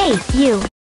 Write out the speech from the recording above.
Hey, you!